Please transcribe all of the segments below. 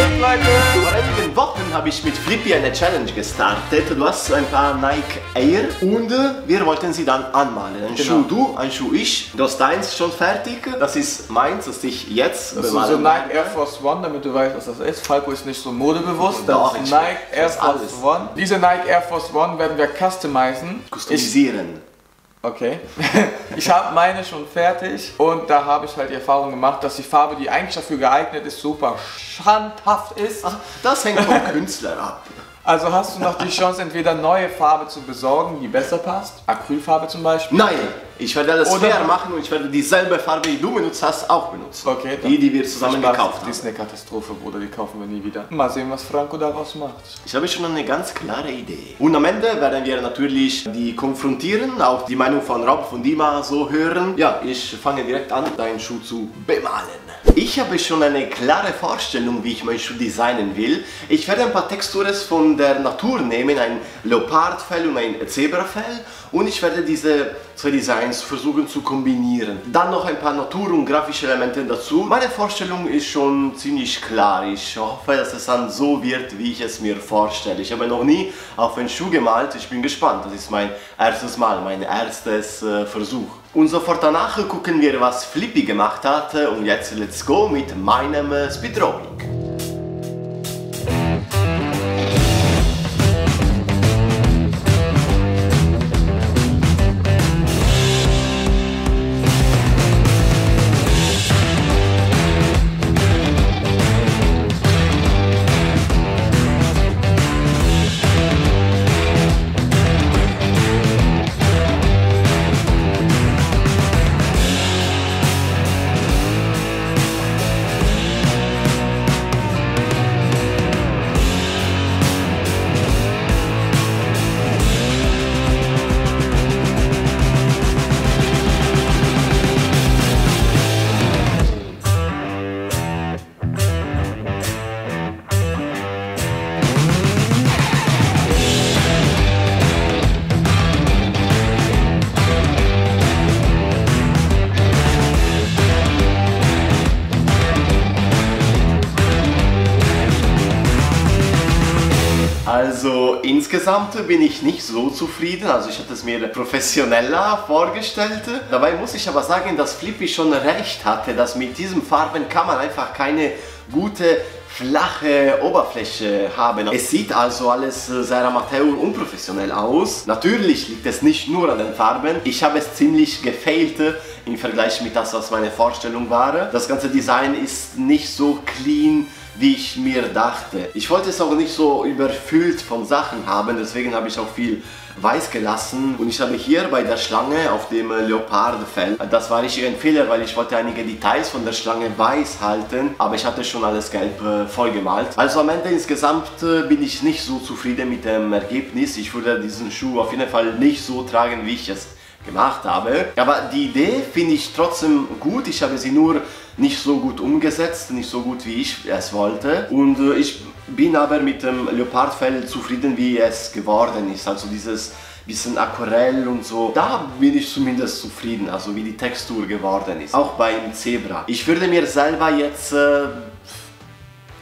Vor einigen Wochen habe ich mit Flippy eine Challenge gestartet. Du hast ein paar Nike Air und äh, wir wollten sie dann anmalen. Ein Genau. Schuh du, ein Schuh ich. Du hast deins schon fertig. Das ist meins, das ich jetzt Das ist so bemalen Nike. Air Force One, damit du weißt, was das ist. Falco ist nicht so modebewusst. Doch, Das ist ich- Nike Air ist Force. One. Diese Nike Air Force One werden wir customizen. Ich, Customizieren. Okay. ich habe meine schon fertig und da habe ich halt die Erfahrung gemacht, dass die Farbe, die eigentlich dafür geeignet ist, super schandhaft ist. Ach, das hängt vom Künstler ab. Also hast du noch die Chance, entweder neue Farbe zu besorgen, die besser passt. Acrylfarbe zum Beispiel. Nein, ich werde alles Oder- fair machen und ich werde dieselbe Farbe, die du benutzt hast, auch benutzen. Okay, Die, die wir zusammen Spaß. gekauft haben. ist eine Katastrophe, Bruder, die kaufen wir nie wieder. Mal sehen, was Franco daraus macht. Ich habe schon eine ganz klare Idee. Und am Ende werden wir natürlich die konfrontieren, auch die Meinung von Rob, von Dima so hören. Ja, ich fange direkt an, deinen Schuh zu bemalen. Ich habe schon eine klare Vorstellung, wie ich meinen Schuh designen will. Ich werde ein paar Texturen von der Natur nehmen, ein Leopardfell und ein Zebrafell. Und ich werde diese zwei Designs versuchen zu kombinieren. Dann noch ein paar Natur- und grafische Elemente dazu. Meine Vorstellung ist schon ziemlich klar. Ich hoffe, dass es dann so wird, wie ich es mir vorstelle. Ich habe noch nie auf einen Schuh gemalt. Ich bin gespannt. Das ist mein erstes Mal, mein erstes äh, Versuch. Und sofort danach gucken wir, was Flippy gemacht hat. Und jetzt let's go mit meinem äh, Speedrolling. Also insgesamt bin ich nicht so zufrieden, also ich hatte es mir professioneller vorgestellt. Dabei muss ich aber sagen, dass Flippy schon recht hatte, dass mit diesen Farben kann man einfach keine gute flache Oberfläche haben. Es sieht also alles sehr amateur unprofessionell aus. Natürlich liegt es nicht nur an den Farben. Ich habe es ziemlich gefailt äh, im Vergleich mit das, was meine Vorstellung war. Das ganze Design ist nicht so clean wie ich mir dachte. Ich wollte es auch nicht so überfüllt von Sachen haben, deswegen habe ich auch viel weiß gelassen und ich habe hier bei der Schlange auf dem Leopardfell, das war richtig ein Fehler, weil ich wollte einige Details von der Schlange weiß halten, aber ich hatte schon alles gelb äh, vollgemalt. Also am Ende insgesamt äh, bin ich nicht so zufrieden mit dem Ergebnis. Ich würde diesen Schuh auf jeden Fall nicht so tragen, wie ich es gemacht habe. Aber die Idee finde ich trotzdem gut. Ich habe sie nur nicht so gut umgesetzt, nicht so gut wie ich es wollte. Und äh, ich bin aber mit dem Leopardfell zufrieden, wie es geworden ist. Also dieses bisschen Aquarell und so. Da bin ich zumindest zufrieden, also wie die Textur geworden ist. Auch beim Zebra. Ich würde mir selber jetzt äh,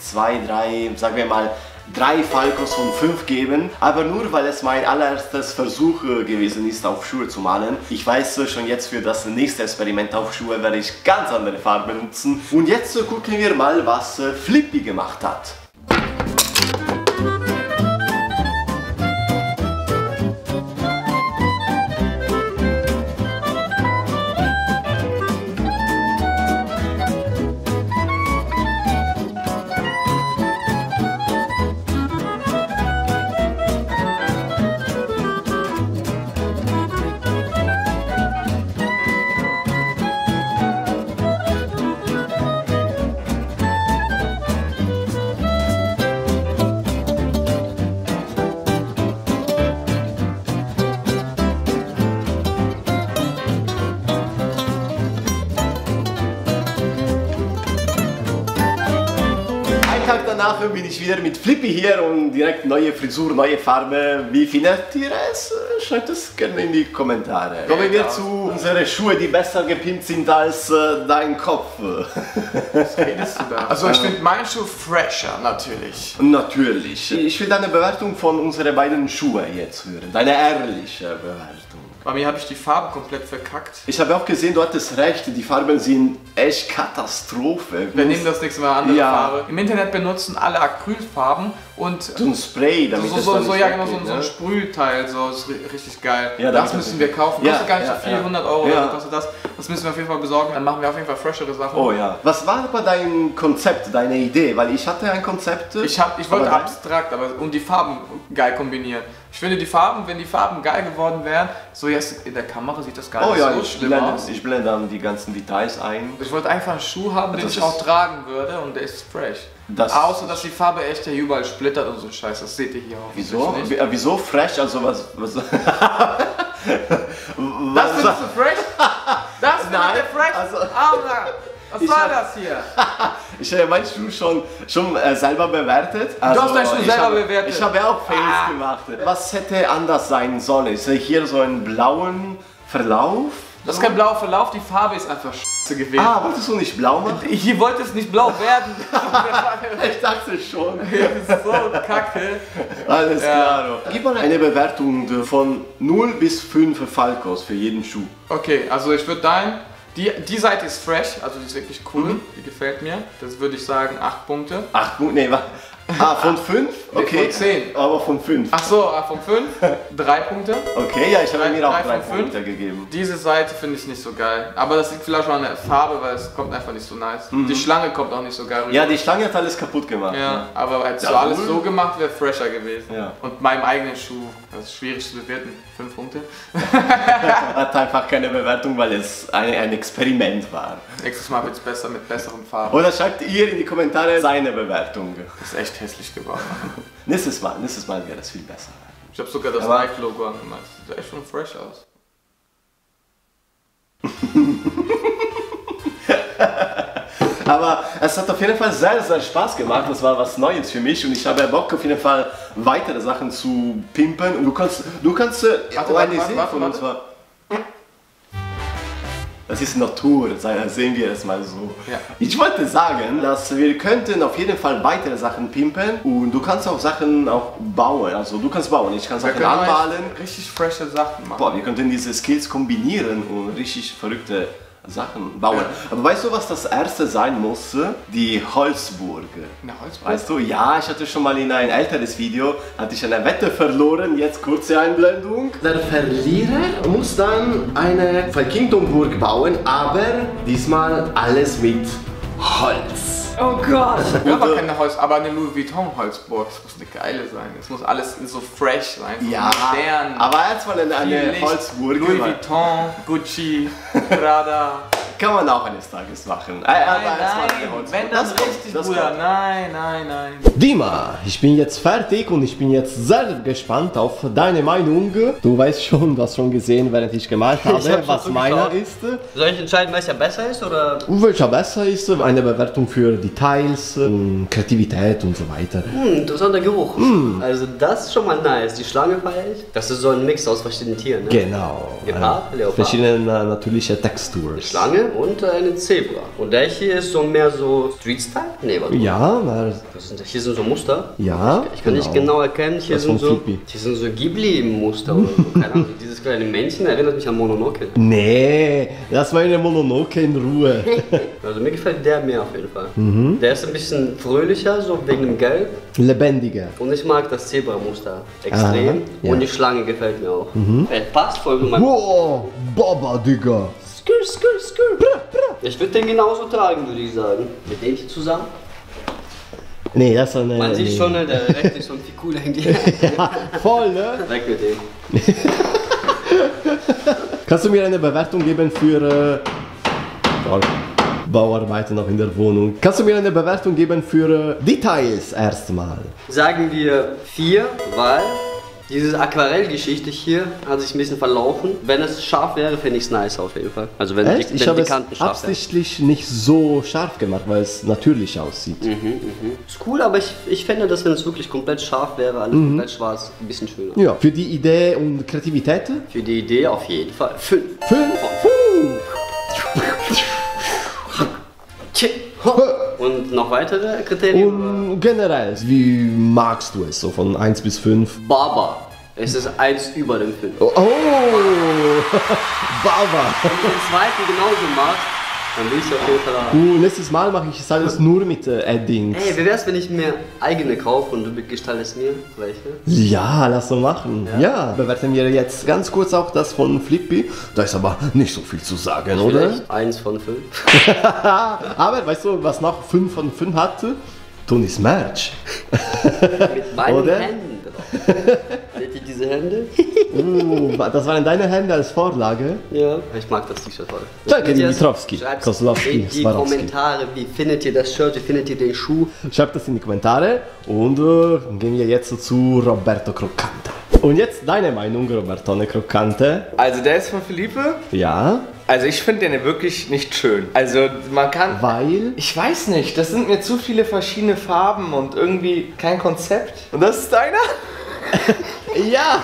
zwei, drei, sagen wir mal, drei Falcos von fünf geben, aber nur weil es mein allererstes Versuch äh, gewesen ist, auf Schuhe zu malen. Ich weiß äh, schon jetzt für das nächste Experiment auf Schuhe werde ich ganz andere Farben benutzen. Und jetzt äh, gucken wir mal, was Flippy gemacht hat. Danach bin ich wieder mit Flippy hier und direkt neue Frisur, neue Farbe. Wie findet ihr es? Schreibt es gerne in die Kommentare. Kommen wir zu unseren Schuhen, die besser gepimpt sind als äh, dein Kopf. Was redest du da? Also ich finde meinen Schuh fresher natürlich. Natürlich. Ich will deine Bewertung von unseren beiden Schuhen jetzt hören. Deine ehrliche Bewertung. Bei mir habe ich die Farbe komplett verkackt. Ich habe auch gesehen, du hattest recht, die Farben sind echt Katastrophe. Wir nehmen das nächste Mal andere Ja. Farbe. Im Internet benutzen alle Acrylfarben und So ein Spray, damit so, es so, ja, genau, so, weggeht, so ein ne? Sprühteil, so ist ri- richtig geil. Ja, das müssen das- wir kaufen. Ja, Kostet gar nicht ja, so 400 ja. Euro, Ja. kostet das. Das müssen wir auf jeden Fall besorgen. Dann machen wir auf jeden Fall freshere Sachen. Oh ja. Was war aber dein Konzept, deine Idee? Weil ich hatte ein Konzept. Ich, hab, ich wollte aber abstrakt, aber und die Farben geil kombinieren. Ich finde die Farben, wenn die Farben geil geworden wären, so jetzt in der Kamera sieht das gar Oh nicht ja, so ich schlimm blende, aus. ich blende dann die ganzen Details ein. Ich wollte einfach einen Schuh haben, den Das ich auch tragen würde und der ist fresh. Das- Außer, dass die Farbe echt ja überall splittert und so Scheiß. Das seht ihr hier auch. Wieso? Wie- äh, Wieso fresh? Also was? was Das findest du fresh? Das Nein, ihr fresh? also- was Ich war hab- das hier? ich habe meinen Schuh schon, schon äh, selber bewertet. Also, hast deinen Schuh ich selber habe, bewertet? Ich habe auch Fails Ah. gemacht. Was hätte anders sein sollen? Ich sehe hier so einen blauen Verlauf. Das ist kein blauer Verlauf, die Farbe ist einfach scheiße gewesen. Ah, wolltest du nicht blau machen? Hier wollte es nicht blau werden. Ich dachte schon. das ist so kacke. Alles Ja. klar. Gib mal eine Bewertung von 0 bis 5 Falcos für jeden Schuh. Okay, also ich würde dein. Die, die Seite ist fresh, also die ist wirklich cool. Die gefällt mir. Das würde ich sagen 8 Punkte. 8 Punkte, nee, wa- Ah, von 5? Okay. von 10. Aber von 5. Ach so, ah, von 5. 3 Punkte. Okay, ja, ich habe mir auch drei 3 von fünf? Punkte gegeben. Diese Seite finde ich nicht so geil. Aber das liegt vielleicht auch an der Farbe, weil es kommt einfach nicht so nice. Die Schlange kommt auch nicht so geil rüber. Ja, die Schlange hat alles kaputt gemacht. Ja, aber hättest du Ja, alles cool. so gemacht, wäre fresher gewesen. Ja. Und meinem eigenen Schuh, das ist schwierig zu bewerten, 5 Punkte. Hat einfach keine Bewertung, weil es ein, ein Experiment war. Nächstes Mal wird es besser mit besseren Farben. Oder schreibt ihr in die Kommentare seine Bewertung. Das ist echt hässlich geworden. Nächstes Mal, nächstes Mal wäre das viel besser. Ich habe sogar das Nike-Logo angemacht. Das sieht echt schon fresh aus. Aber es hat auf jeden Fall sehr, sehr Spaß gemacht. Das war was Neues für mich und ich habe Bock auf jeden Fall weitere Sachen zu pimpen. Und du kannst, du kannst äh, Warte, warte, eine warte, warte, warte. Das ist Natur, sehen wir es mal so. Ja. Ich wollte sagen, dass wir könnten auf jeden Fall weitere Sachen pimpen und du kannst auch Sachen auch bauen. Also du kannst bauen, ich kann Wir Sachen anmalen. richtig freshe Sachen machen. Boah, wir könnten diese Skills kombinieren und richtig verrückte Sachen bauen. Aber weißt du, was das erste sein muss? Die Holzburg. Eine Holzburg? Weißt du, ja, ich hatte schon mal in ein älteres Video, hatte ich eine Wette verloren, jetzt kurze Einblendung. Der Verlierer muss dann eine Verkingdomburg bauen, aber diesmal alles mit Holz. Oh Gott! aber keine Holz, aber eine Louis Vuitton Holzburg. Das muss eine geile sein. Es muss alles so fresh sein, so Ja, modern. aber erstmal eine, eine. Holzburg. Louis Vuitton, Gucci, Prada. Kann man auch eines Tages machen. Äh, erstmal eine Holzburg. wenn Das kommt, richtig, das Bruder. Nein, nein, nein. Dima, ich bin jetzt fertig und ich bin jetzt sehr gespannt auf deine Meinung. Du weißt schon, du hast schon gesehen, während ich gemalt habe, Ich hab was meiner ist. Soll ich entscheiden, welcher besser ist oder? Welcher besser ist, eine Bewertung für Details, Kreativität und so weiter. Hm, interessanter Geruch. Also das ist schon mal nice. Die Schlange feiere ich. Das ist so ein Mix aus verschiedenen Tieren. Ne? Genau. Gepard, äh, Leopard. Verschiedene äh, natürliche Texturen. Schlange und äh, eine Zebra. Und der hier ist so mehr so Street-Style? Nee, warte. mal. Ja, weil, Was sind das? Hier sind so Muster. ja. Ich kann nicht genau erkennen, hier Das sind so, Flippy. hier sind so Ghibli-Muster oder so. Keine Ahnung, dieses kleine Männchen erinnert mich an Mononoke. Nee, lass mal eine Mononoke in Ruhe. Also mir gefällt der mehr auf jeden Fall. Der ist ein bisschen fröhlicher, so wegen dem Gelb. Lebendiger. Und ich mag das Zebra-Muster extrem. Aha, ja. Und die Schlange gefällt mir auch. Er passt voll mit meinem. Wow, Baba, Digga. Skr, skr, skr. Ich würde den genauso tragen, würde ich sagen. Mit dem hier zusammen. Nee, das ist eine. Man nee. sieht schon, ne, der reckt sich schon viel cooler in die Voll, ne? Weg mit dem. Kannst du mir eine Bewertung geben für äh, Bauarbeiten noch in der Wohnung? Kannst du mir eine Bewertung geben für äh, Details erstmal? Sagen wir vier, weil Diese Aquarellgeschichte hier hat sich ein bisschen verlaufen. Wenn es scharf wäre, fände ich es nice auf jeden Fall. Also wenn, Echt? die, Ich wenn habe die es Kanten scharf wären. absichtlich nicht so scharf gemacht, weil es natürlich aussieht. Ist cool, aber ich, ich fände das, wenn es wirklich komplett scharf wäre, alles Mhm. komplett schwarz, ein bisschen schöner. Ja, für die Idee und Kreativität Für die Idee auf jeden Fall. Fünf. fünf. Ho. Und noch weitere Kriterien? Und generell, wie magst du es so von 1 bis 5? Baba. Es ist eins über dem Film. Oh, oh. Baba. Wenn du den zweiten genauso machst, dann will ich auf jeden Fall haben. Uh, nächstes Mal mache ich es alles nur mit äh, Addings. Ey, wie wär's, wenn ich mir eigene kaufe und du gestaltest mir welche? Ja, lass so machen. Ja. bewerten wir jetzt ganz kurz auch das von Flippy. Da ist aber nicht so viel zu sagen, oder? Vielleicht eins von fünf. Aber weißt du, was noch 5 von 5 hatte? Tonys Merch. Mit Oder? Händen. Seht ihr diese Hände? Uh, das waren deine Hände als Vorlage. Ja. Ich mag das T-Shirt voll. Es? Dimitrowski. Schreibt Kozlowski, in die Swarovski. Kommentare, wie findet ihr das Shirt, wie findet ihr den Schuh? Schreibt das in die Kommentare und äh, gehen wir jetzt zu Roberto Croccante. Und jetzt deine Meinung, Robertone Croccante. Also der ist von Philippe. Ja, Also ich finde den wirklich nicht schön. Also man kann... weil. Ich weiß nicht, das sind mir zu viele verschiedene Farben und irgendwie kein Konzept. Und das ist deiner? Ja!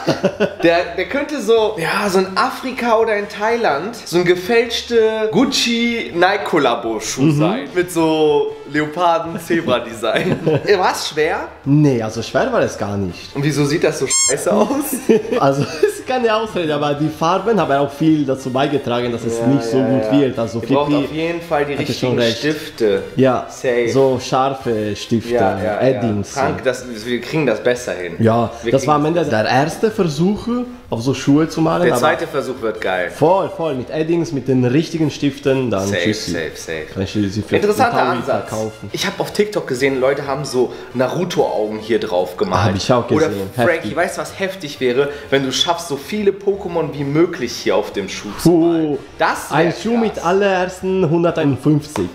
Der, der könnte so, ja, so in Afrika oder in Thailand so ein gefälschte Gucci Nike Kollabo Schuh sein. Mit so Leoparden-Zebra-Design. War es schwer? Nee, also schwer war es gar nicht. Und wieso sieht das so scheiße aus? Also, es ist keine Ausrede, aber die Farben haben auch viel dazu beigetragen, dass es nicht so gut wird. Also, Ihr braucht auf jeden Fall die richtigen. Stifte. ja, Safe. so scharfe Stifte, Ja, ja, Addings. ja. Frank, das, wir kriegen das besser hin. Ja, Wir das war am Ende der erste Versuch, auf so Schuhe zu malen. Der zweite Versuch wird geil. Voll, voll, mit Addings, mit den richtigen Stiften, dann Safe, tschüssi. safe, safe. Ich sie für Interessanter Ansatz. verkaufen. Ich habe auf TikTok gesehen, Leute haben so Naruto-Augen hier drauf gemalt. Hab ich auch Oder gesehen. Frankie, Heftig. weißt du, was heftig wäre, wenn du schaffst, so viele Pokémon wie möglich hier auf dem Schuh zu malen. Das ein Schuh krass. mit allerersten 151.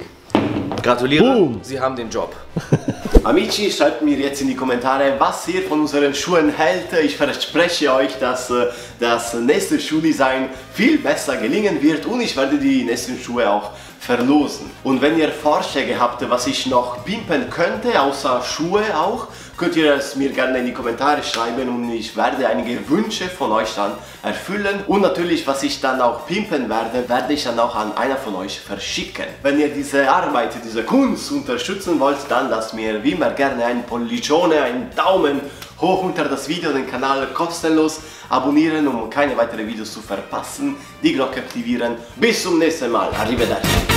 Gratuliere, Boom. Sie haben den Job. Amici, schreibt mir jetzt in die Kommentare, was ihr von unseren Schuhen hält. Ich verspreche euch, dass äh, das nächste Schuhdesign viel besser gelingen wird und ich werde die nächsten Schuhe auch verlosen. Und wenn ihr Vorschläge habt, was ich noch pimpen könnte, außer Schuhe auch, könnt ihr es mir gerne in die Kommentare schreiben und ich werde einige Wünsche von euch dann erfüllen. Und natürlich, was ich dann auch pimpen werde, werde ich dann auch an einer von euch verschicken. Wenn ihr diese Arbeit, diese Kunst unterstützen wollt, dann lasst mir wie immer gerne ein Pollicione, einen Daumen hoch unter das Video, den Kanal kostenlos abonnieren, um keine weiteren Videos zu verpassen, die Glocke aktivieren. Bis zum nächsten Mal. Arrivederci.